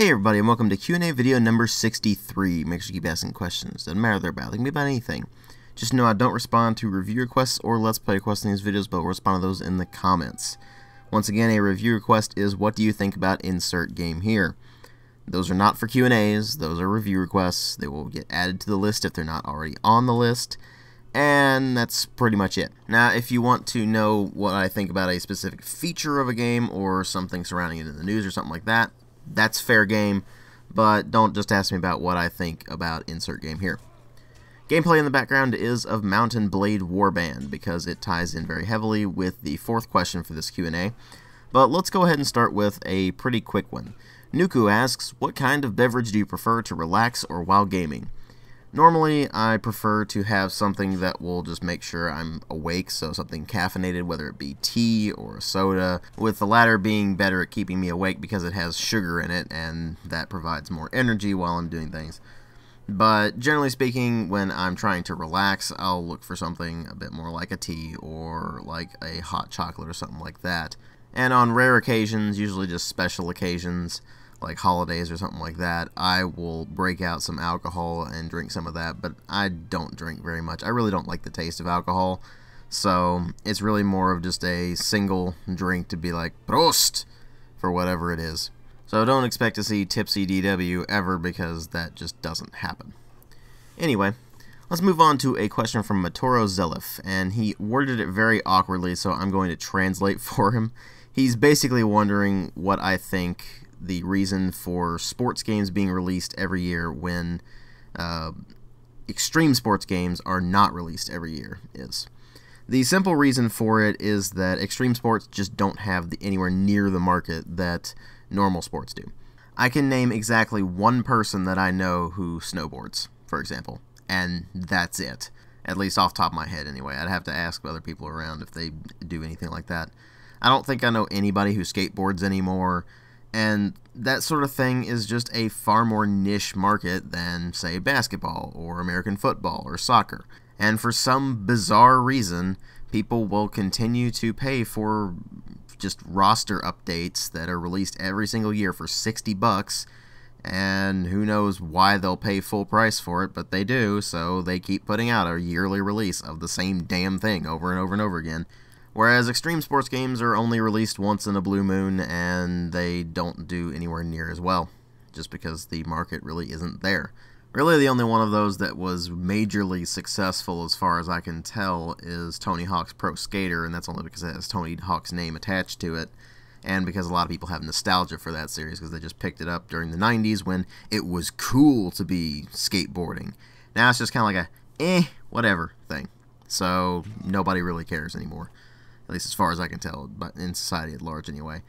Hey everybody and welcome to Q&A video number 63. Make sure you keep asking questions. Doesn't matter they're about. They can be about anything. Just know I don't respond to review requests or let's play requests in these videos, but we'll respond to those in the comments. Once again, a review request is what do you think about insert game here. Those are not for Q&As, those are review requests. They will get added to the list if they're not already on the list. And that's pretty much it. Now, if you want to know what I think about a specific feature of a game or something surrounding it in the news or something like that, that's fair game, but don't just ask me about what I think about insert game here. Gameplay in the background is of Mount & Blade Warband because it ties in very heavily with the fourth question for this Q&A. But let's go ahead and start with a pretty quick one. Nuku asks, what kind of beverage do you prefer to relax or while gaming? Normally, I prefer to have something that will just make sure I'm awake, so something caffeinated, whether it be tea or a soda, with the latter being better at keeping me awake because it has sugar in it, and that provides more energy while I'm doing things. But generally speaking, when I'm trying to relax, I'll look for something a bit more like a tea or like a hot chocolate or something like that. And on rare occasions, usually just special occasions, like holidays or something like that, I will break out some alcohol and drink some of that, but I don't drink very much. I really don't like the taste of alcohol, so it's really more of just a single drink to be like, Prost! for whatever it is. So don't expect to see Tipsy DW ever because that just doesn't happen. Anyway, let's move on to a question from Matoro Zelif, and he worded it very awkwardly, so I'm going to translate for him. He's basically wondering what I think the reason for sports games being released every year when uh, extreme sports games are not released every year is. The simple reason for it is that extreme sports just don't have the, anywhere near the market that normal sports do. I can name exactly one person that I know who snowboards, for example, and that's it. At least off top of my head, anyway. I'd have to ask other people around if they do anything like that. I don't think I know anybody who skateboards anymore and that sort of thing is just a far more niche market than, say, basketball or American football or soccer. And for some bizarre reason, people will continue to pay for just roster updates that are released every single year for 60 bucks and who knows why they'll pay full price for it, but they do, so they keep putting out a yearly release of the same damn thing over and over and over again. Whereas extreme sports games are only released once in a blue moon and they don't do anywhere near as well, just because the market really isn't there. Really, the only one of those that was majorly successful, as far as I can tell, is Tony Hawk's Pro Skater, and that's only because it has Tony Hawk's name attached to it, and because a lot of people have nostalgia for that series because they just picked it up during the 90s when it was cool to be skateboarding. Now it's just kind of like a eh, whatever thing. So nobody really cares anymore at least as far as I can tell, but in society at large anyway.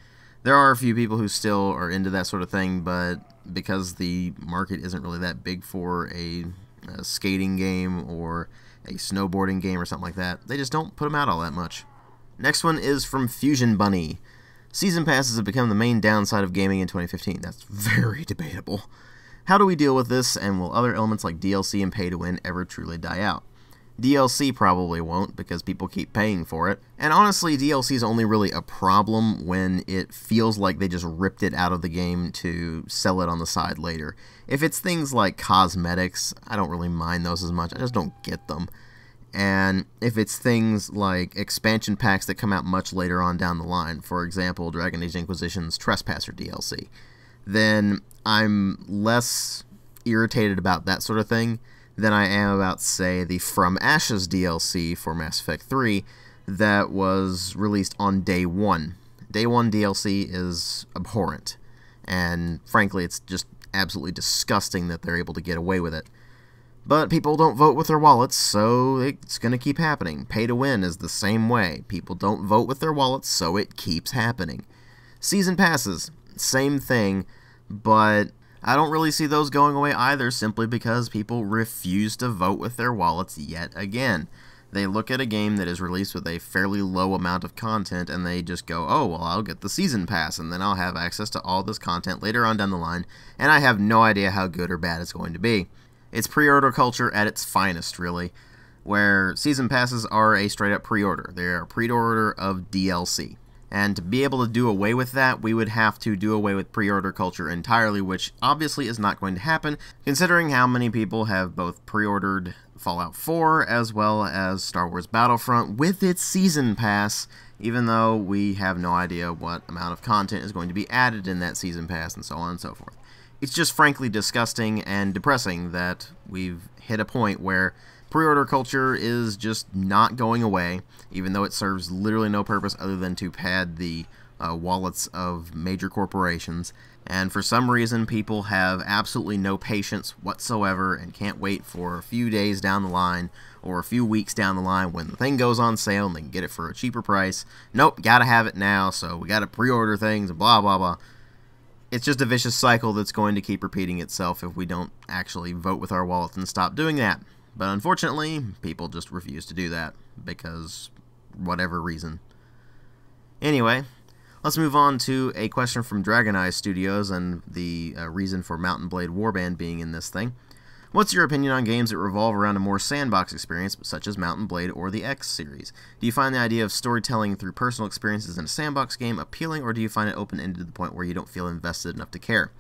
There are a few people who still are into that sort of thing, but because the market isn't really that big for a, a skating game or a snowboarding game or something like that, they just don't put them out all that much. Next one is from Fusion Bunny. Season passes have become the main downside of gaming in 2015. That's very debatable. How do we deal with this, and will other elements like DLC and pay to win ever truly die out? DLC probably won't because people keep paying for it. And honestly, DLC is only really a problem when it feels like they just ripped it out of the game to sell it on the side later. If it's things like cosmetics, I don't really mind those as much. I just don't get them. And if it's things like expansion packs that come out much later on down the line, for example, Dragon Age Inquisition's Trespasser DLC, then I'm less irritated about that sort of thing than I am about, say, the From Ashes DLC for Mass Effect 3 that was released on day one. Day one DLC is abhorrent, and frankly, it's just absolutely disgusting that they're able to get away with it. But people don't vote with their wallets, so it's going to keep happening. Pay to win is the same way. People don't vote with their wallets, so it keeps happening. Season passes, same thing, but I don't really see those going away either simply because people refuse to vote with their wallets yet again. They look at a game that is released with a fairly low amount of content and they just go, oh, well, I'll get the season pass and then I'll have access to all this content later on down the line, and I have no idea how good or bad it's going to be. It's pre order culture at its finest, really, where season passes are a straight up pre order. They are a pre order of DLC. And to be able to do away with that, we would have to do away with pre-order culture entirely, which obviously is not going to happen, considering how many people have both pre-ordered Fallout 4 as well as Star Wars Battlefront with its Season Pass, even though we have no idea what amount of content is going to be added in that Season Pass and so on and so forth. It's just frankly disgusting and depressing that we've hit a point where Pre-order culture is just not going away, even though it serves literally no purpose other than to pad the uh, wallets of major corporations. And for some reason, people have absolutely no patience whatsoever and can't wait for a few days down the line or a few weeks down the line when the thing goes on sale and they can get it for a cheaper price. Nope, gotta have it now, so we gotta pre-order things and blah blah blah. It's just a vicious cycle that's going to keep repeating itself if we don't actually vote with our wallets and stop doing that. But unfortunately, people just refuse to do that because whatever reason. Anyway, let's move on to a question from Dragon Eye Studios and the uh, reason for Mount & Blade Warband being in this thing. What's your opinion on games that revolve around a more sandbox experience, such as Mount & Blade or the X series? Do you find the idea of storytelling through personal experiences in a sandbox game appealing, or do you find it open-ended to the point where you don't feel invested enough to care?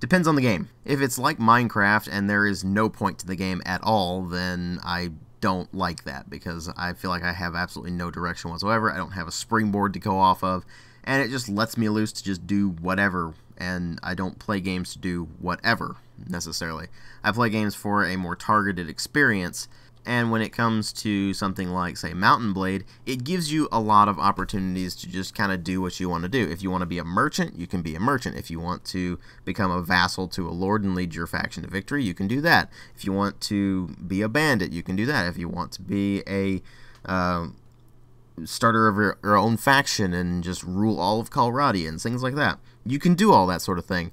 Depends on the game. If it's like Minecraft and there is no point to the game at all, then I don't like that because I feel like I have absolutely no direction whatsoever. I don't have a springboard to go off of, and it just lets me loose to just do whatever, and I don't play games to do whatever necessarily. I play games for a more targeted experience and when it comes to something like, say, Mount & Blade, it gives you a lot of opportunities to just kind of do what you want to do. If you want to be a merchant, you can be a merchant. If you want to become a vassal to a lord and lead your faction to victory, you can do that. If you want to be a bandit, you can do that. If you want to be a uh, starter of your, your own faction and just rule all of Calradia and things like that, you can do all that sort of thing.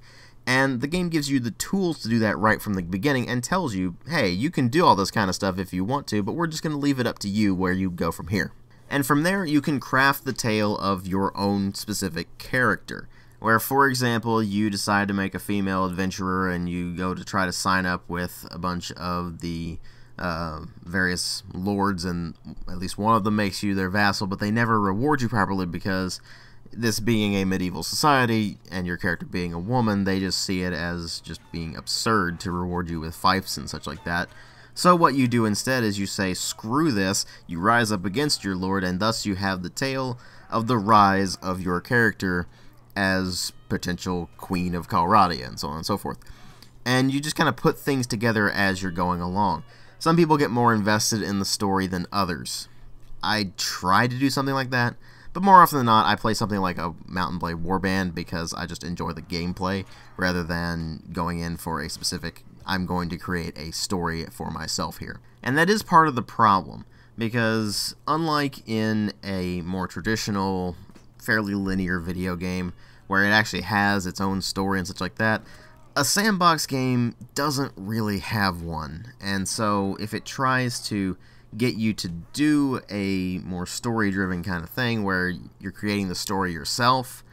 And the game gives you the tools to do that right from the beginning and tells you, hey, you can do all this kind of stuff if you want to, but we're just going to leave it up to you where you go from here. And from there, you can craft the tale of your own specific character. Where, for example, you decide to make a female adventurer and you go to try to sign up with a bunch of the uh, various lords, and at least one of them makes you their vassal, but they never reward you properly because this being a medieval society and your character being a woman, they just see it as just being absurd to reward you with fiefs and such like that. So what you do instead is you say, screw this, you rise up against your lord, and thus you have the tale of the rise of your character as potential queen of Calradia, and so on and so forth. And you just kind of put things together as you're going along. Some people get more invested in the story than others. I try to do something like that, but more often than not, I play something like a Mount & Blade Warband because I just enjoy the gameplay rather than going in for a specific, I'm going to create a story for myself here. And that is part of the problem because unlike in a more traditional, fairly linear video game where it actually has its own story and such like that, a sandbox game doesn't really have one. And so if it tries to get you to do a more story driven kind of thing where you're creating the story yourself,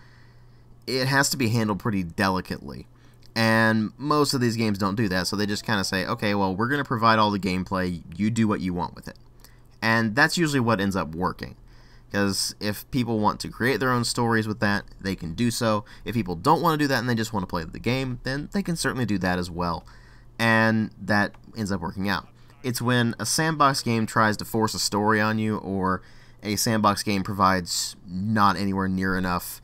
it has to be handled pretty delicately. And most of these games don't do that, so they just kind of say, okay, well, we're going to provide all the gameplay, you do what you want with it. And that's usually what ends up working. Because if people want to create their own stories with that, they can do so. If people don't want to do that and they just want to play the game, then they can certainly do that as well. And that ends up working out. It's when a sandbox game tries to force a story on you, or a sandbox game provides not anywhere near enough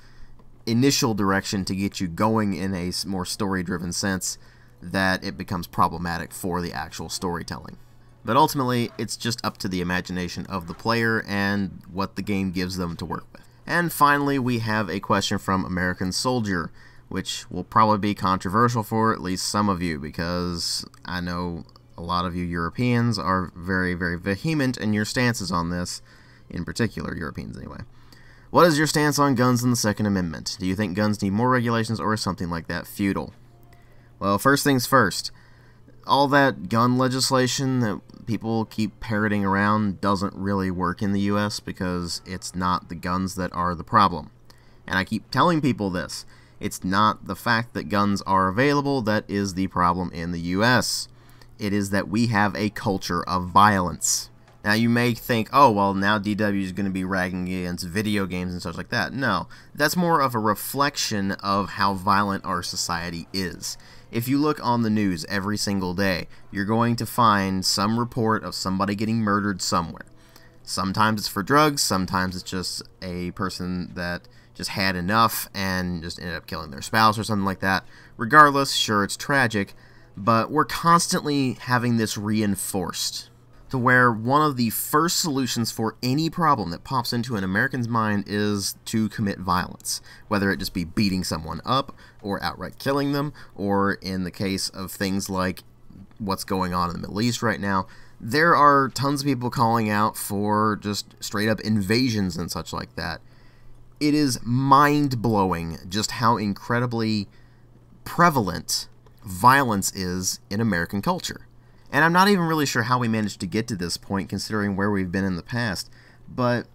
initial direction to get you going in a more story driven sense that it becomes problematic for the actual storytelling. But ultimately, it's just up to the imagination of the player and what the game gives them to work with. And finally, we have a question from American Soldier, which will probably be controversial for at least some of you because I know a lot of you Europeans are very, very vehement in your stances on this, in particular, Europeans anyway. What is your stance on guns and the Second Amendment? Do you think guns need more regulations or is something like that futile? Well, first things first. All that gun legislation that people keep parroting around doesn't really work in the US because it's not the guns that are the problem. And I keep telling people this. It's not the fact that guns are available that is the problem in the US it is that we have a culture of violence. Now you may think, oh well, now DW is going to be ragging against video games and such like that. No, that's more of a reflection of how violent our society is. If you look on the news every single day, you're going to find some report of somebody getting murdered somewhere. Sometimes it's for drugs, sometimes it's just a person that just had enough and just ended up killing their spouse or something like that. Regardless, sure, it's tragic, but we're constantly having this reinforced to where one of the first solutions for any problem that pops into an American's mind is to commit violence, whether it just be beating someone up or outright killing them, or in the case of things like what's going on in the Middle East right now, there are tons of people calling out for just straight up invasions and such like that. It is mind blowing just how incredibly prevalent violence is in American culture. And I'm not even really sure how we managed to get to this point considering where we've been in the past, but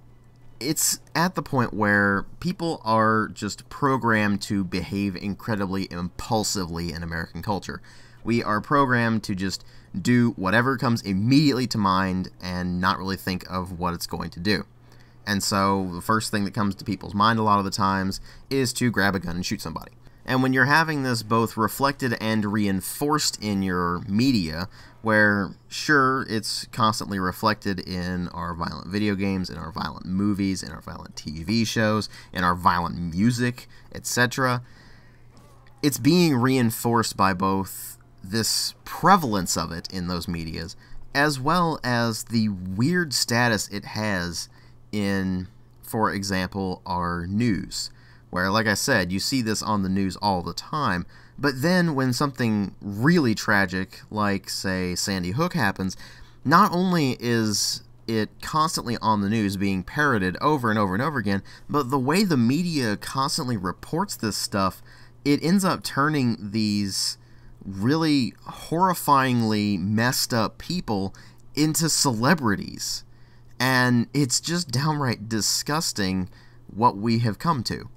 it's at the point where people are just programmed to behave incredibly impulsively in American culture. We are programmed to just do whatever comes immediately to mind and not really think of what it's going to do. And so the first thing that comes to people's mind a lot of the times is to grab a gun and shoot somebody. And when you're having this both reflected and reinforced in your media, where sure it's constantly reflected in our violent video games, in our violent movies, in our violent TV shows, in our violent music, etc., it's being reinforced by both this prevalence of it in those medias as well as the weird status it has in, for example, our news where, like I said, you see this on the news all the time. But then when something really tragic, like, say, Sandy Hook happens, not only is it constantly on the news being parroted over and over and over again, but the way the media constantly reports this stuff, it ends up turning these really horrifyingly messed up people into celebrities. And it's just downright disgusting what we have come to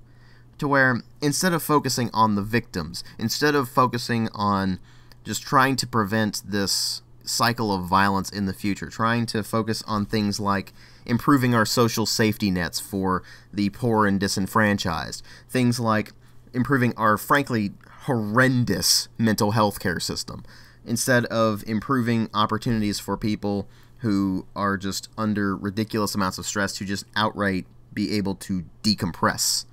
to where instead of focusing on the victims, instead of focusing on just trying to prevent this cycle of violence in the future, trying to focus on things like improving our social safety nets for the poor and disenfranchised, things like improving our frankly horrendous mental health care system, instead of improving opportunities for people who are just under ridiculous amounts of stress to just outright be able to decompress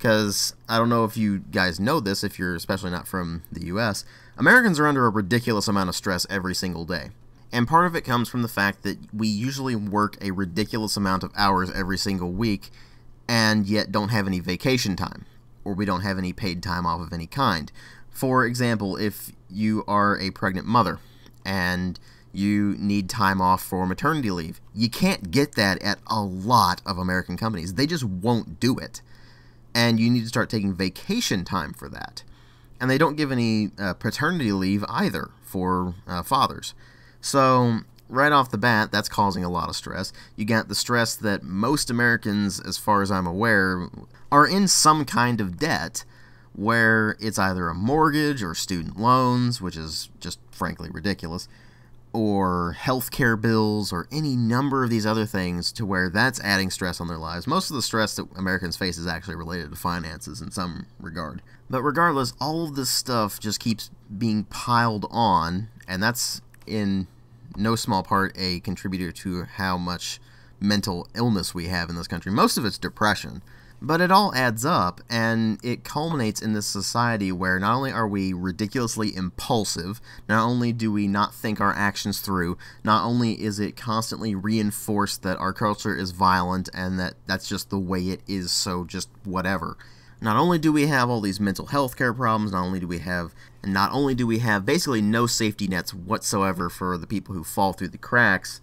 because I don't know if you guys know this, if you're especially not from the US, Americans are under a ridiculous amount of stress every single day. And part of it comes from the fact that we usually work a ridiculous amount of hours every single week and yet don't have any vacation time, or we don't have any paid time off of any kind. For example, if you are a pregnant mother and you need time off for maternity leave, you can't get that at a lot of American companies. They just won't do it and you need to start taking vacation time for that. And they don't give any uh, paternity leave either for uh, fathers. So, right off the bat, that's causing a lot of stress. You got the stress that most Americans, as far as I'm aware, are in some kind of debt where it's either a mortgage or student loans, which is just frankly ridiculous or healthcare bills or any number of these other things to where that's adding stress on their lives. Most of the stress that Americans face is actually related to finances in some regard. But regardless, all of this stuff just keeps being piled on, and that's in no small part a contributor to how much mental illness we have in this country. Most of it's depression. But it all adds up, and it culminates in this society where not only are we ridiculously impulsive, not only do we not think our actions through, not only is it constantly reinforced that our culture is violent and that that's just the way it is, so just whatever. Not only do we have all these mental health care problems, not only do we have not only do we have basically no safety nets whatsoever for the people who fall through the cracks,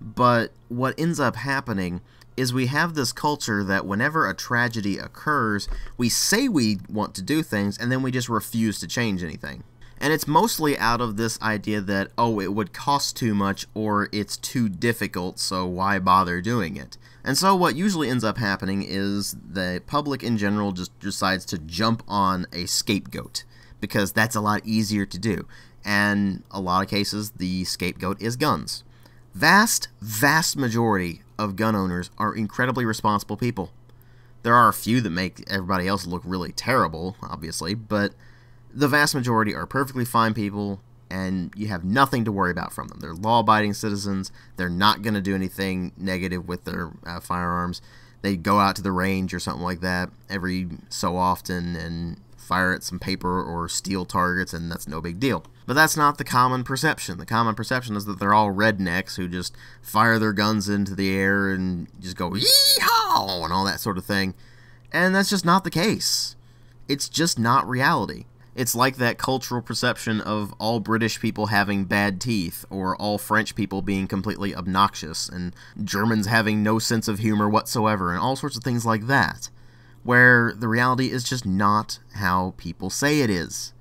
but what ends up happening is we have this culture that whenever a tragedy occurs, we say we want to do things and then we just refuse to change anything. And it's mostly out of this idea that, oh, it would cost too much or it's too difficult, so why bother doing it? And so what usually ends up happening is the public in general just decides to jump on a scapegoat because that's a lot easier to do. And a lot of cases, the scapegoat is guns Vast, vast majority of gun owners are incredibly responsible people. There are a few that make everybody else look really terrible, obviously, but the vast majority are perfectly fine people and you have nothing to worry about from them. They're law abiding citizens. They're not going to do anything negative with their uh, firearms. They go out to the range or something like that every so often and fire at some paper or steel targets, and that's no big deal. But that's not the common perception. The common perception is that they're all rednecks who just fire their guns into the air and just go yeehaw and all that sort of thing. And that's just not the case. It's just not reality. It's like that cultural perception of all British people having bad teeth, or all French people being completely obnoxious, and Germans having no sense of humor whatsoever, and all sorts of things like that, where the reality is just not how people say it is.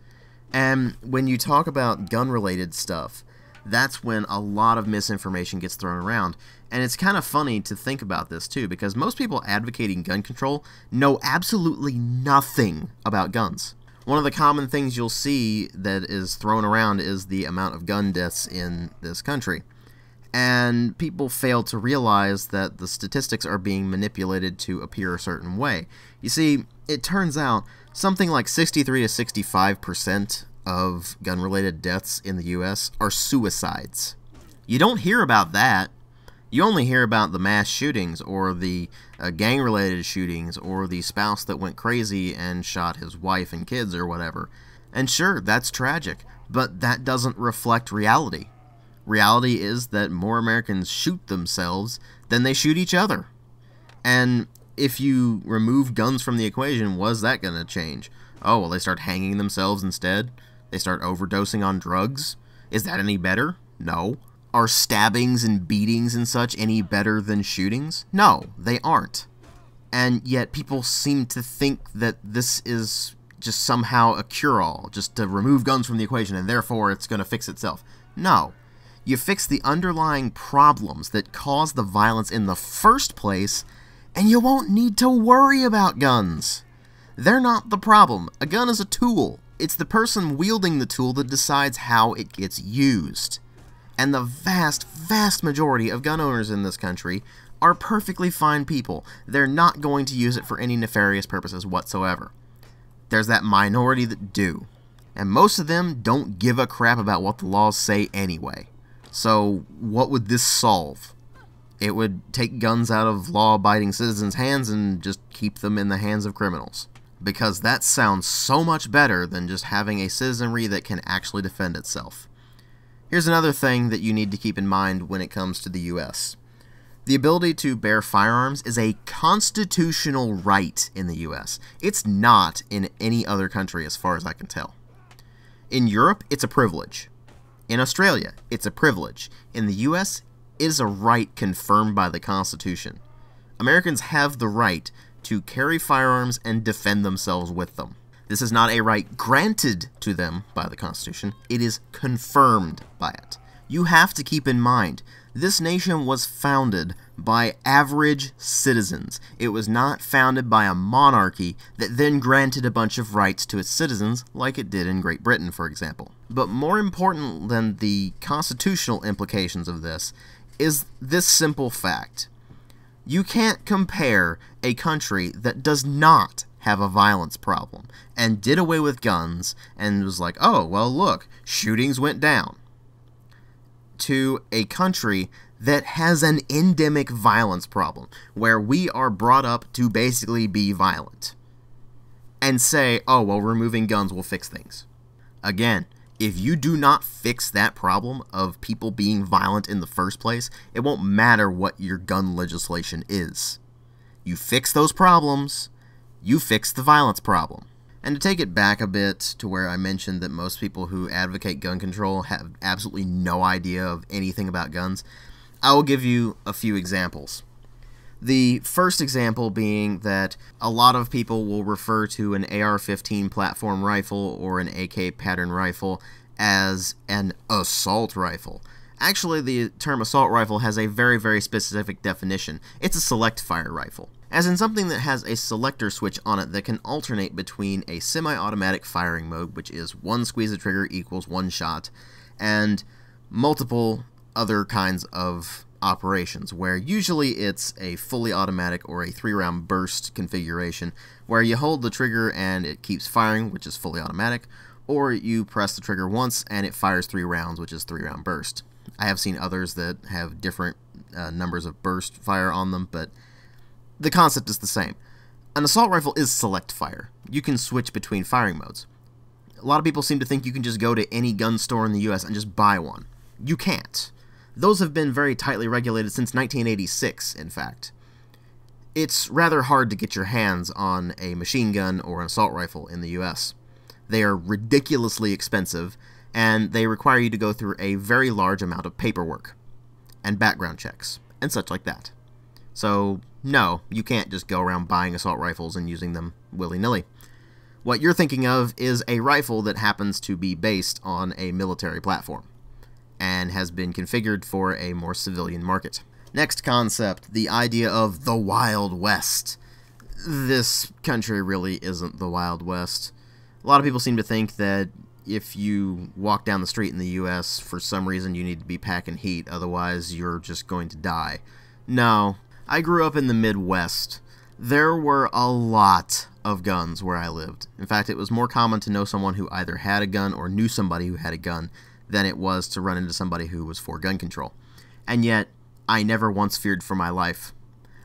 And when you talk about gun related stuff, that's when a lot of misinformation gets thrown around. And it's kind of funny to think about this too, because most people advocating gun control know absolutely nothing about guns. One of the common things you'll see that is thrown around is the amount of gun deaths in this country. And people fail to realize that the statistics are being manipulated to appear a certain way. You see, it turns out something like 63 to 65% of gun related deaths in the US are suicides. You don't hear about that you only hear about the mass shootings or the uh, gang related shootings or the spouse that went crazy and shot his wife and kids or whatever. And sure, that's tragic, but that doesn't reflect reality. Reality is that more Americans shoot themselves than they shoot each other. And if you remove guns from the equation, was that going to change? Oh, well, they start hanging themselves instead? They start overdosing on drugs? Is that any better? No. Are stabbings and beatings and such any better than shootings? No, they aren't. And yet people seem to think that this is just somehow a cure all, just to remove guns from the equation and therefore it's going to fix itself. No. You fix the underlying problems that cause the violence in the first place, and you won't need to worry about guns. They're not the problem. A gun is a tool. It's the person wielding the tool that decides how it gets used and the vast, vast majority of gun owners in this country are perfectly fine people. They're not going to use it for any nefarious purposes whatsoever. There's that minority that do. And most of them don't give a crap about what the laws say anyway. So, what would this solve? It would take guns out of law abiding citizens' hands and just keep them in the hands of criminals. Because that sounds so much better than just having a citizenry that can actually defend itself. Here's another thing that you need to keep in mind when it comes to the U.S. The ability to bear firearms is a constitutional right in the U.S. It's not in any other country as far as I can tell. In Europe, it's a privilege. In Australia, it's a privilege. In the U.S., it is a right confirmed by the Constitution. Americans have the right to carry firearms and defend themselves with them. This is not a right granted to them by the Constitution, it is confirmed by it. You have to keep in mind, this nation was founded by average citizens. It was not founded by a monarchy that then granted a bunch of rights to its citizens, like it did in Great Britain, for example. But more important than the constitutional implications of this is this simple fact. You can't compare a country that does not have a violence problem and did away with guns and was like, oh, well, look, shootings went down, to a country that has an endemic violence problem where we are brought up to basically be violent and say, oh, well, removing guns will fix things. Again, if you do not fix that problem of people being violent in the first place, it won't matter what your gun legislation is. You fix those problems, you fix the violence problem. And to take it back a bit to where I mentioned that most people who advocate gun control have absolutely no idea of anything about guns, I will give you a few examples. The first example being that a lot of people will refer to an AR 15 platform rifle or an AK pattern rifle as an assault rifle. Actually, the term assault rifle has a very, very specific definition. It's a select fire rifle as in something that has a selector switch on it that can alternate between a semi-automatic firing mode, which is one squeeze of trigger equals one shot, and multiple other kinds of operations, where usually it's a fully automatic or a three round burst configuration, where you hold the trigger and it keeps firing, which is fully automatic, or you press the trigger once and it fires three rounds, which is three round burst. I have seen others that have different uh, numbers of burst fire on them, but the concept is the same. An assault rifle is select fire. You can switch between firing modes. A lot of people seem to think you can just go to any gun store in the US and just buy one. You can't. Those have been very tightly regulated since 1986, in fact. It's rather hard to get your hands on a machine gun or an assault rifle in the US. They are ridiculously expensive, and they require you to go through a very large amount of paperwork and background checks and such like that. So, no, you can't just go around buying assault rifles and using them willy nilly. What you're thinking of is a rifle that happens to be based on a military platform and has been configured for a more civilian market. Next concept the idea of the Wild West. This country really isn't the Wild West. A lot of people seem to think that if you walk down the street in the US, for some reason you need to be packing heat, otherwise you're just going to die. No. I grew up in the Midwest. There were a lot of guns where I lived. In fact, it was more common to know someone who either had a gun or knew somebody who had a gun than it was to run into somebody who was for gun control. And yet, I never once feared for my life.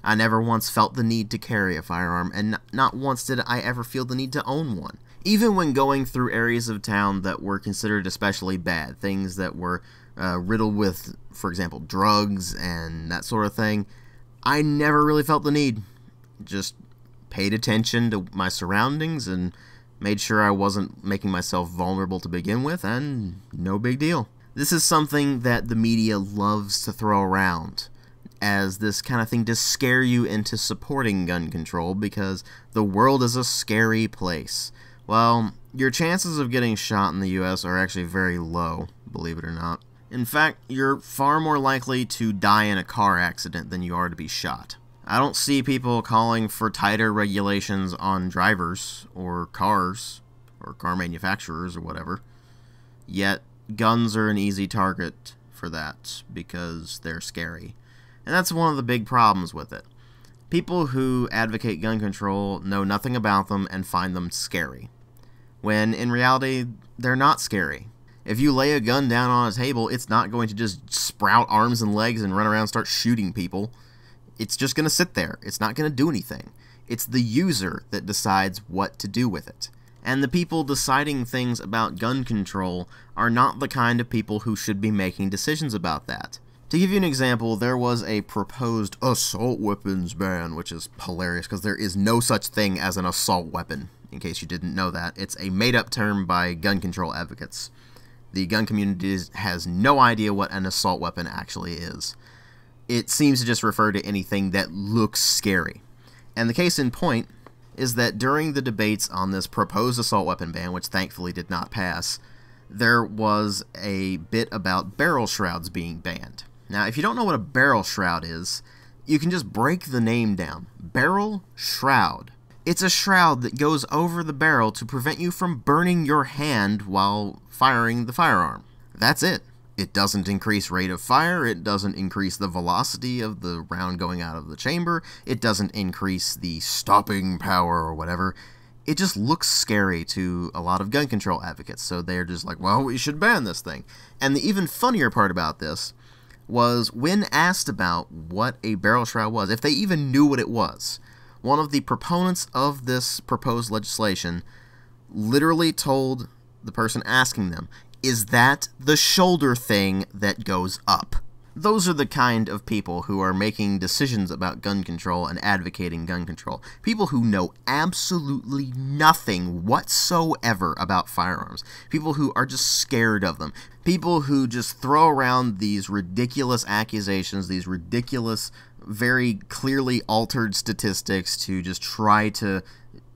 I never once felt the need to carry a firearm, and not once did I ever feel the need to own one even when going through areas of town that were considered especially bad, things that were uh, riddled with, for example, drugs and that sort of thing, I never really felt the need. Just paid attention to my surroundings and made sure I wasn't making myself vulnerable to begin with, and no big deal. This is something that the media loves to throw around as this kind of thing to scare you into supporting gun control because the world is a scary place. Well, your chances of getting shot in the US are actually very low, believe it or not. In fact, you're far more likely to die in a car accident than you are to be shot. I don't see people calling for tighter regulations on drivers or cars or car manufacturers or whatever. Yet, guns are an easy target for that because they're scary. And that's one of the big problems with it. People who advocate gun control know nothing about them and find them scary when in reality, they're not scary. If you lay a gun down on a table, it's not going to just sprout arms and legs and run around and start shooting people. It's just going to sit there. It's not going to do anything. It's the user that decides what to do with it. And the people deciding things about gun control are not the kind of people who should be making decisions about that. To give you an example, there was a proposed assault weapons ban, which is hilarious because there is no such thing as an assault weapon in case you didn't know that. It's a made up term by gun control advocates. The gun community has no idea what an assault weapon actually is. It seems to just refer to anything that looks scary. And the case in point is that during the debates on this proposed assault weapon ban, which thankfully did not pass, there was a bit about barrel shrouds being banned. Now, if you don't know what a barrel shroud is, you can just break the name down. Barrel shroud it's a shroud that goes over the barrel to prevent you from burning your hand while firing the firearm. That's it. It doesn't increase rate of fire, it doesn't increase the velocity of the round going out of the chamber, it doesn't increase the stopping power or whatever. It just looks scary to a lot of gun control advocates, so they're just like, well, we should ban this thing. And the even funnier part about this was when asked about what a barrel shroud was, if they even knew what it was, one of the proponents of this proposed legislation literally told the person asking them, Is that the shoulder thing that goes up? Those are the kind of people who are making decisions about gun control and advocating gun control. People who know absolutely nothing whatsoever about firearms. People who are just scared of them. People who just throw around these ridiculous accusations, these ridiculous very clearly altered statistics to just try to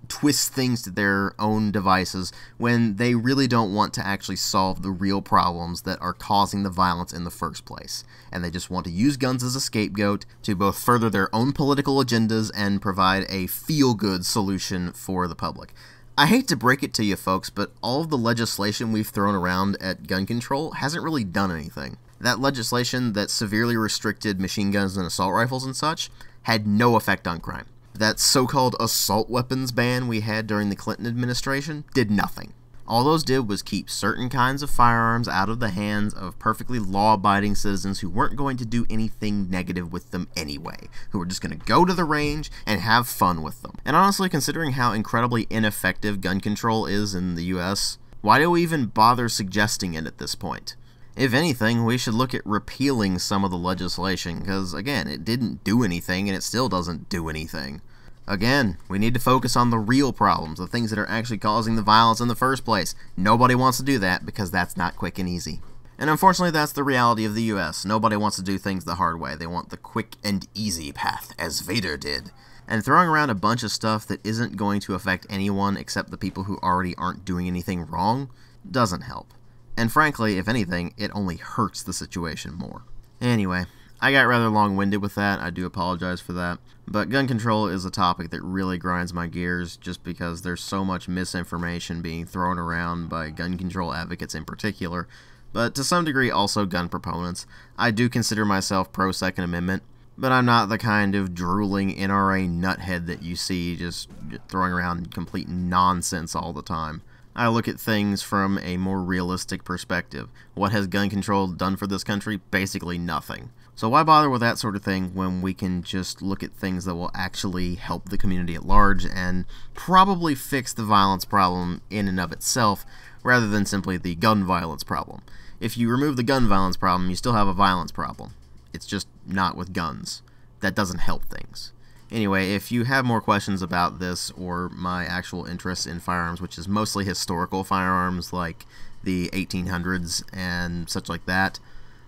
twist things to their own devices when they really don't want to actually solve the real problems that are causing the violence in the first place. And they just want to use guns as a scapegoat to both further their own political agendas and provide a feel good solution for the public. I hate to break it to you folks, but all of the legislation we've thrown around at gun control hasn't really done anything. that legislation that severely restricted machine guns and assault rifles and such had no effect on crime. That so called assault weapons ban we had during the Clinton administration did nothing. All those did was keep certain kinds of firearms out of the hands of perfectly law abiding citizens who weren't going to do anything negative with them anyway, who were just going to go to the range and have fun with them. And honestly, considering how incredibly ineffective gun control is in the US, why do we even bother suggesting it at this point? If anything, we should look at repealing some of the legislation, because again, it didn't do anything and it still doesn't do anything. Again, we need to focus on the real problems, the things that are actually causing the violence in the first place. Nobody wants to do that because that's not quick and easy. And unfortunately, that's the reality of the US. Nobody wants to do things the hard way. They want the quick and easy path, as Vader did. And throwing around a bunch of stuff that isn't going to affect anyone except the people who already aren't doing anything wrong doesn't help. And frankly, if anything, it only hurts the situation more. Anyway, I got rather long winded with that. I do apologize for that. But gun control is a topic that really grinds my gears just because there's so much misinformation being thrown around by gun control advocates in particular, but to some degree also gun proponents. I do consider myself pro Second Amendment, but I'm not the kind of drooling NRA nuthead that you see just throwing around complete nonsense all the time. I look at things from a more realistic perspective. What has gun control done for this country? Basically nothing. So why bother with that sort of thing when we can just look at things that will actually help the community at large and probably fix the violence problem in and of itself rather than simply the gun violence problem. If you remove the gun violence problem, you still have a violence problem. It's just not with guns. That doesn't help things. Anyway, if you have more questions about this or my actual interest in firearms, which is mostly historical firearms like the 1800s and such like that,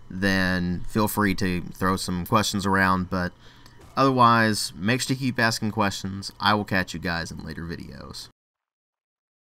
then feel free to throw some questions around. But otherwise, make sure to keep asking questions. I will catch you guys in later videos.